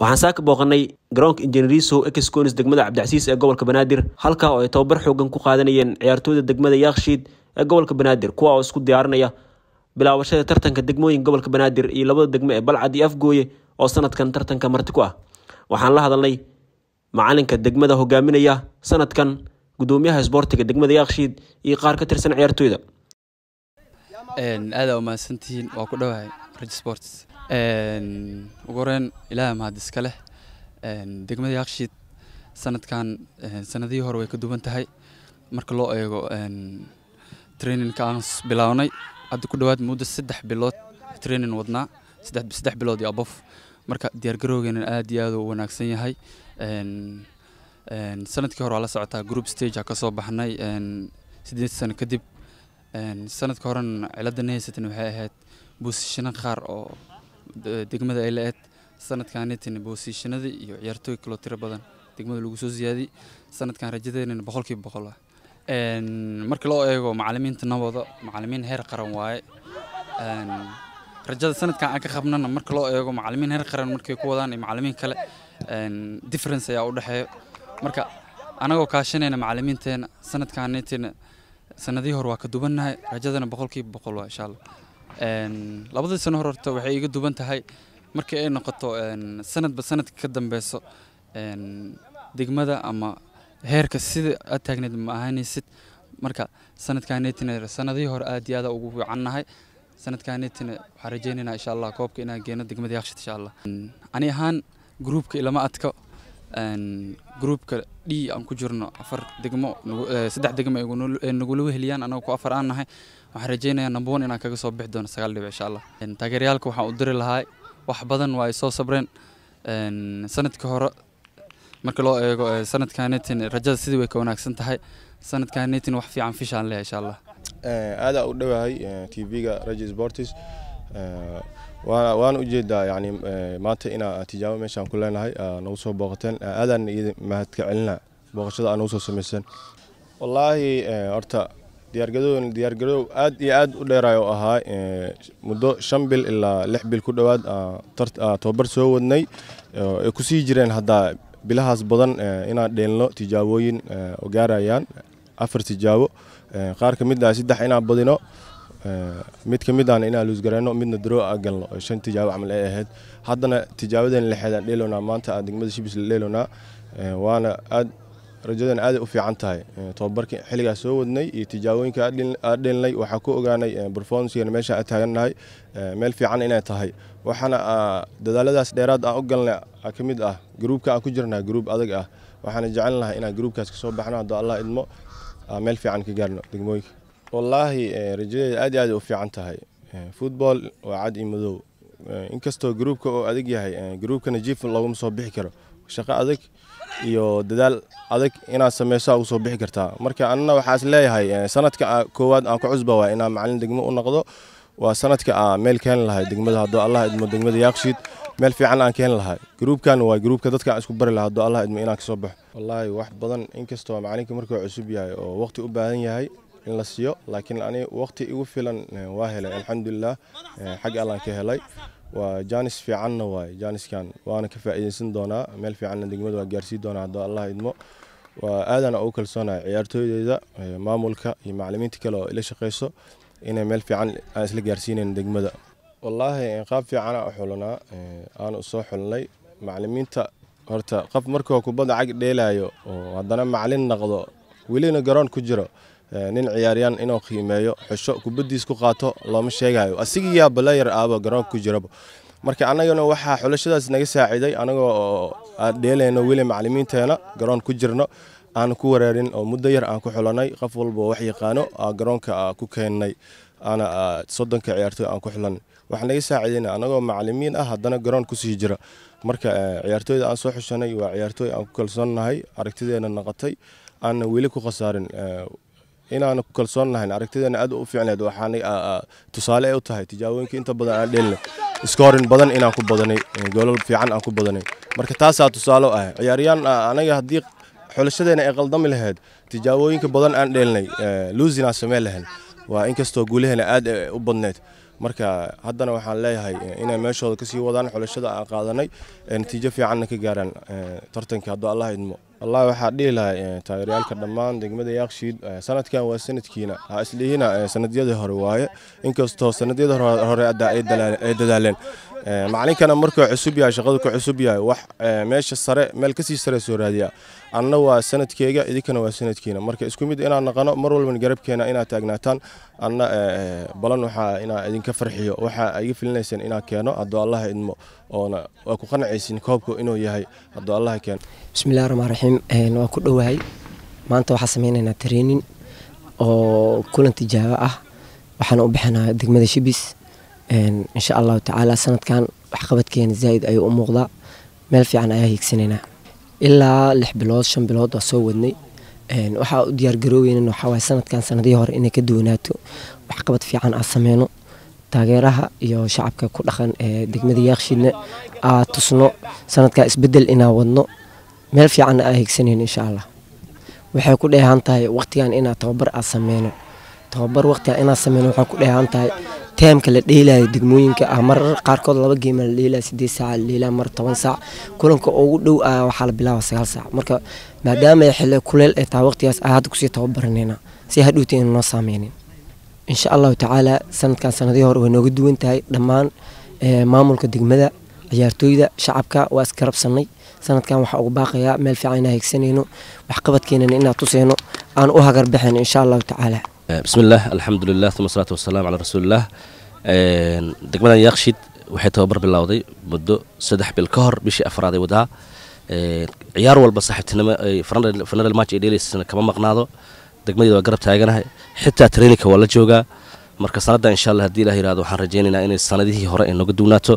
waxaan saaka booqanay garoonka injineeriso exconis degmada cabdicasiis ee gobolka banaadir halkaa oo ay tababar xoogan ku qaadanayeen ciyaartooyda degmada yaakshiid ee gobolka banaadir kuwa oo isku diyaarinaya bilaabashada tartanka degmooyinka gobolka banaadir iyo labada degmo ee balcad iyo afgooye oo sanadkan tartanka marti ku ah. Waxaan la hadalnay macalinka degmada hogaaminaya sanadkan gudoomiyaha isboortiga degmada yaakshiid iyo qaar ka tirsan ciyaartooyda. Aada umahadsantihiin waa ku dhowahay reg sports ugu horeyn ilaaha mahad iska leh. Degmada yaakshiid sanadkan sanadihii hore way ka duwan tahay. Marka loo eego trainingka aan bilownay hadda ku dhowaad muddo saddex bilood training wadnaa saddex bilood iyo abof marka diyaargarowgeena aad iyo aad u wanaagsan yahay. Sanadkii hore waa la socotaa group stage a ka soo baxnay sideed sano kadib. Sanadka horena ciladana haysatan waxay ahayd boosishano qaar oo degmada ay la-eed sanadkaanitan boosishanadii iyo ciyaartooy kaloo tiro badan degmada lagu soo siyaadiyey sanadkan rajadeynana boqolkiiba boqol ah. Marka loo eego macalimiinta nabada macalimiin heer qaran waaye. Rajada sanadkan aan ka qabnana marka loo eego macalimiin heer qaran markay ku wadaan iyo macalimiin kale difference ayaa u dhexeeya. Marka anagoo kaashanayna macalimiinteena sanadkaanitina sanadihii hore waa ka duwannahay rajadana boqolkiiba boqol waa insha allah labadii sano hore horta waxay iga duwan tahay markii ay noqoto sanadba sanadka ka dambeyso degmada ama heerka sida aad taagneed ma ahaanaysid marka sanadkaanitina sanadihii hore aad iyo aada ugu fiicannahay sanadkaanitina waxaan rajaynaynaa insha allah koobka inaan geeno degmada yaakshid insha allah ani ahaan gruupka ilama adko. Gruupka d aan ku jirno afar degmo saddex degmo nagula weheliyaan anagoo ku afar aan nahay waxaan rajaynayaa number one inaan kaga soo bixi doono sagaal dhibic insha allah taageerayaalka waxaan u diri lahaa wax badan waa ay soo sabreen. Sanadkii hore marka loo eego sanadkaanitin rajada sidii way ka wanaagsan tahay. Sanadkaanitin wax fiican fishaan leeyahay insha allah aadaa u dhowahay tv-ga raji sportis waana u jeedaa yani maanta inaa tijaabo meeshaan ku leenahay nagu soo booqateen. Aadaan mahadka celina booqashada aa nagu soo samayseen wallaahi horta diyaargarow diyaargarow aad iyo aad u dheerayo ahaa muddo shan bil ilaa lix bil ku dhowaad tababar soo wadnay ay ku sii jireen haddaa bilahaas badan inaan dheelno tijaabooyin oo gaarayaan afar tijaabo qaar ka mid ah saddex inaan badino mid ka mid ahna inaan luusgareyno midna daroo a galno shan tijaabo camal ay ahayd. Haddana tijaabadeena lixeed aan dheelownaa maanta aan degmada shibis la dheelownaa waana aad rajadeena aaday u fiican tahay. Tababarka xilligaas soo wadnay iyo tijaabooyinka aa dheelnay waxaa ku ogaanay performancegeena meesha aan taagannahay. Meel fiican inay tahay. Waxaana dadaaladaas dheeraad aan u galnay ka mid ah gruubka aan ku jirnaa gruub adag ah. Waxaana jecelnahay inaan gruubkaas ka soo baxno hadduu allah idmo meel fiican ka gaarno degmooyinka. Wallaahi rajadeeda aad iyo aad u fiican tahay. Football waa cad iyo madow. Inkastoo gruubka oo adag yahay gruubkana jiif looguma soo bixi karo shaqo adag iyo dadaal adag inaad sameyso ugu soo bixi kartaa. Marka anna waxaas leeyahay sanadka koowaad aan ku cusba waa inaan macalin degmo u noqdo. Waa sanadka aa meel keeni lahay degmada. Hadduu allah idmo degmada yaakshiid meel fiican aan keeni lahay. Gruubkan waa gruubka dadka aan isku bari lahaa hadduu allah idmo inaan ka soo baxo. Wallaahi wax badan inkastoo macalinka markuu cusub yahay oo waqti u baahan yahay in la siiyo laakiin ani waqti igu filan waa helay. Alxamdulilah xag allaan ka helay waa jaanis fiicanna waay jaaniskan waana ka faa'iideysan doonaa meel fiicanna degmada waa gaarsii doonaa hadduu allah idmo. Waa aadana ugu kalsoonahay ciyaartooydeyda maamulka iyo macalimiinta kale oo ila shaqeyso inay meel fiican aan isla gaarsiinayn degmada. Wallaahi qaab fiicana u xulanaa aanu soo xulnay macalimiinta horta qof markuu kubadda cag dheelayo oo haddana macalin naqdo welina garoon ku jiro nin ciyaaryaan inuu qiimeeyo xusho kubaddiis ku qaato looma sheegayo asigiyaa balayar aaba garoonka jiraba marka annagana waxaa xulashadaas naga saaciiday anagoo aan dheelayno weli macalimiinteena garoon ku jirno. Aan ku wareerin oo muddo yar aan ku xulanay. Qof walba wax yaqaano garoonka ku keennay aana soddonka ciyaartooy aan ku xulanay waxaa naga saaciidayna anagoo macalimiin ah haddana garoon ku sii jira. Marka ciyaartooyda aan soo xushanay waa ciyaartooy aan ku kalsoonnahay aragtideena naqotay aanna weli ku khasaarin inaanu ku kalsoonnahayn aragtideena aad u fiicneed. Waxaana tusaale ay u tahay tijaabooyinka inta badan aan dheelnay iskoorin badan inaan ku badanay goolal fiican aan ku badanay. Marka taasaa tusaale ah ciyaaryaan anaga haddii xulashadeena ay qaldami lahayd tijaabooyinka badan aan dheelnay luusinaa sameen lahayn waa inkastoo guulaheena aad u badneyd. Marka haddana waxaan leeyahay inay meeshooda ka sii wadaan xulashada aan qaadanay natiijo fiicanna ka gaaraan tartanka hadduu allah idmo wallahi waxaa dhihi lahay taageeryaalka dhammaan degmada yaakshiid sanadkan waa sanadkiina. Ha islihina sanadyadii hore waaye. Inkastoo sanadyada hore ay dadaaleen. Macalinkana markuu cusub yahay shaqadu ka cusub yahay wax meesha sare meel ka sii sare soo raadiya. Anna waa sanadkeyga idinkana waa sanadkiina. Marka isku mid inaan naqano mar walban garabkeena inaad taagnaataan. Anna balan waxaa inaa idinka farxiyo. Waxaa iga filinayseen inaa keeno. Hadduu allah idmo oona waa ku qanacaysin koobku inuu yahay hadduu allah keeno bismillahi raxmaan raxiim waa ku dhowahay. Maanta waxaa sameynaynaa training oo kulan tijaabo ah. Waxaana u bixinaa degmada shibis. Insha allahu tacaala sanadkan waxqabadkeena zaaid ayuu u muuqdaa. Meel fiican ayaa hiigsanaynaa. Ilaa lix bilood shan bilood waa soo wadnay. Waxaa u diyaargarooweyn waxaawaay sanadkan sanadihii hore inay ka duwanaato. Waxqabad fiican aa sameyno taageeraha iyo shacabka ku dhaqan ee degmada yaakshiidna aa tusno sanadkan isbeddel inaa wadno. Meel fiicanna aa hiigsanayno insha allah. Waxay ku dheehan tahay waqtigan inaa tababar aa sameyno tababar waqtigan inaa sameyno waxay ku dheehan tahay teemka la dheelayo degmooyinka. Ah marar qaarkood laba geema la dheelaya sideed saac la dheelaya mar toban saac. Kulanka ugu dhow ah waxaa la bilaaba sagaal saac. Marka maadaama xilli kuleel ay tahay waqtigaas ah hadda ku sii tababaranayna si hadhowta ina noo saameynin insha allahu tacaala sanadkan sanadihii hore way nooga duwan tahay. Dhammaan maamulka degmada ciyaartooyda shacabka waa isgarabsanay sanadkan waxaa ugu baaqayaa meel fiican inaa higsanayno waxqabadkeenana inaa tuseyno aan u hagarbaxayno insha allahu tacaala bismi illah alxamdulilah uma asalaatu wasalaam calaa rasuulilah degmadan yaakshid waxay tababar bilowday muddo saddex bil ka hor bishii afraad ay wadaa. Ciyaar walba saaxiibtinimo fanadal match ay dheelaysana kama maqnaado degmadeeda waa garab taaganahay xitaa traininka waa la joogaa. Marka sanadda insha allah haddii ilah yiraahdo waxaan rajaynaynaa inay sanadihii hore ay nooga duwnaato.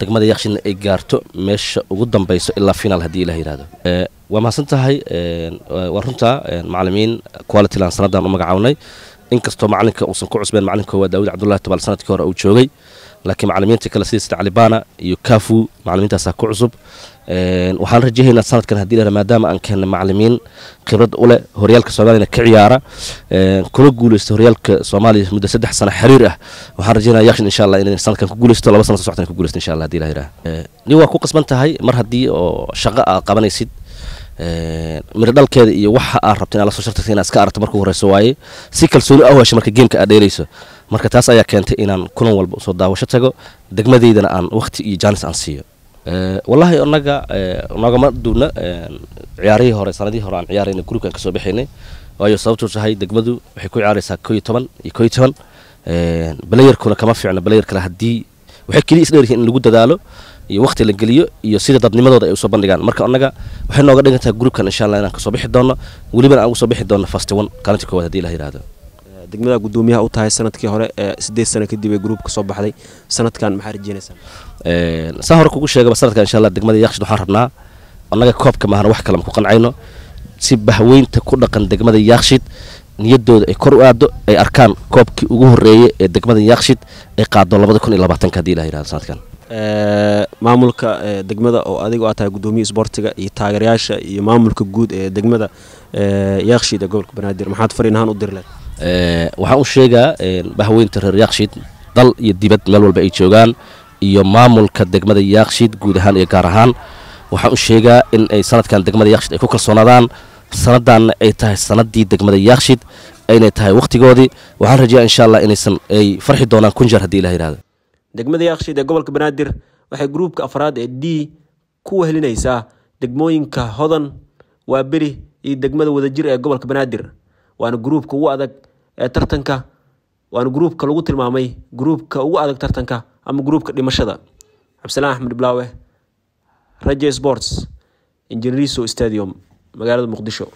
Degmada yaakshidna ay gaarto meesha ugu dambayso ilaa final haddii ilah yiraahdo waa mahadsan tahay waa runtaa macalimiin qualityland sanaddan u magacawnay inkastoo macalinka uusan ku cusbeen macalinka koowaad daawud cabdullahi tabal sannadkii hore uu joogay. Laakiin macalimiinta kale sida sida calibana iyo kafu macalimiintaasaa ku cusub waxaan rajahaynaa sanadkan haddii la maadaama aan keenna macalimiin khibrad u leh horyaalka soomaaliyana ka ciyaara kuna guuleysta horyaalka soomaaliya muddo saddex sano xiriir ah. Waxaan rajaynaa yakshin insha allah inay sanadkan ku guuleysto laba sano soo ku guuleysto insha allah haddii la yiraah nin waa ku qasban tahay mar haddii oo shaqo aad qabanaysid miro dhalkeeda iyo waxa aad rabta inaad la soo shartagta inaad iska aragto marka horeyso waaye si kalsooni u hesho marka geemka aad dheelayso marka taas ayaa keentay inaan kulan walba u soo daawasho tago degmadeydana aan waqti iyo jaanis aan siiyo wallahi anaga nogama duuna ciyaarihii hore sanadihii hore aan ciyaarayna gruubkan ka soo baxaynay waayo sababtuu tahay degmadu waxay ku ciyaaraysaa koo iyo toban iyo koo toban. Balayarkuna kama fiicno balayar kale haddii waxay keliya isdheeryihiin in lagu dadaalo iyo waqti la geliyo iyo sida dadnimadooda ay u soo bandhigaan. Marka anaga waxay nooga dhigan tahay gruubkan insha allah inaan ka soo bixi doono welibana aan ugu soo bixi doono fast one kaalinta koowaad haddii la yiraahdo degmada gudoomiyaha u tahay sannadkii hore ee sideed sano kadib ee gruubka soo baxday. Sanadkan maxaa rajeynaysaa saa hore kugu sheegaba sanadkan insha allah degmada yaakshid waxaan rabnaa annaga koobka maahana wax kale ma ku qancayno. Si bahweynta ku dhaqan degmada yaakshid niyadooda ay kor u aado ay arkaan koobkii ugu horeeyey ee degmada yaakshid ay qaado labada kun iyo labaatanka haddii la yiraahdo sanadkan. Maamulka degmada oo adiga aad tahay gudoomiya isboortiga iyo taageerayaasha iyo maamulka guud ee degmada yaakshid ee gobolka banaadir maxaad fariin ahaan u diri lahayd waxaan u sheegaa bahweynta reer yaakshid dal iyo dibad meel walba ay joogaan iyo maamulka degmada yaakshid guud ahaan iyo gaar ahaan. Waxaan u sheegaa in ay sanadkan degmada yaakshid ay ku kalsoonaadaan sanadaanna ay tahay sanadii degmada yaakshid inay tahay wakhtigoodii waxaan rajeeyaa insha allah inaysan ay farxi doonaan kun jeer haddii ilah yiraahdo degmada yaakshid ee gobolka banaadir waxay gruubka afraad ee d ku wehelinaysaa degmooyinka hodan waa beri iyo degmada wadajir ee gobolka banaadir waana gruubka ugu adag ee tartanka waana gruubka lagu tilmaamay gruubka ugu adag tartanka ama gruubka dhimashada. Cabdisalaan axmed blaawe raje sports injineriso stadium magaalada muqdisho